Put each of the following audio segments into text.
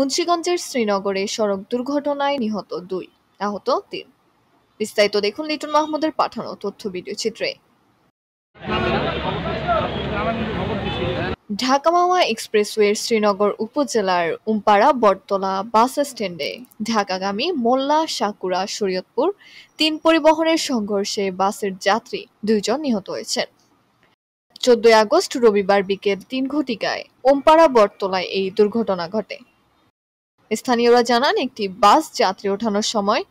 মুন্সিগঞ্জের শ্রীনগরে সড়ক দুর্ঘটনায় নিহত দুই, আহত তিন। বিস্তারিত দেখুন লিটন মাহমুদের পাঠানো তথ্য ভিডিও চিত্রে। ঢাকা মাওয়া এক্সপ্রেসওয়ের শ্রীনগর উপজেলার উমপাড়া বটতলা বাস স্ট্যান্ডে ঢাকাগামী মোল্লা সাকুরা শরীয়তপুর তিন পরিবহনের সংঘর্ষে বাসের যাত্রী দুইজন নিহত হয়েছেন। চোদ্দই আগস্ট রবিবার বিকেল তিন ঘটিকায় ওমপাড়া বটতলায় এই দুর্ঘটনা ঘটে। স্থানীয়রা জানান, একটি বাস যাত্রী ওঠানোর সময়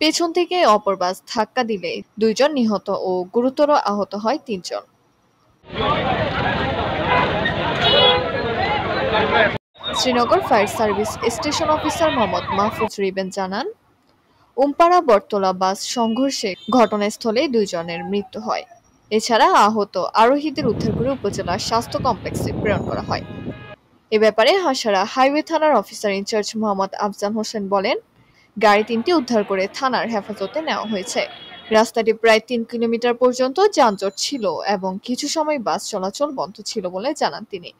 পেছন থেকে অপর বাস ধাক্কা দিলে দুইজন নিহত ও গুরুতর আহত হয় তিনজন। Srinagar fire service station officer Mohammad Mahfuz রিবেন জানান, উমপাড়া বটতলা বাস সংঘর্ষে ঘটনাস্থলে দুইজনের মৃত্যু হয়। এছাড়া আহত আরোহীদের উদ্ধার করে উপজেলা স্বাস্থ্য কমপ্লেক্সে প্রেরণ করা হয়। এ ব্যাপারে হাসারা হাইওয়ে থানার officer in charge Mohammad Afjan Hossain বলেন, গাড়ি তিনটি উদ্ধার করে থানার হেফাজতে নেওয়া হয়েছে। রাস্তাটি প্রায় তিন কিলোমিটার পর্যন্ত যানজট ছিল এবং কিছু সময় বাস চলাচল বন্ধ ছিল বলে জানান তিনি।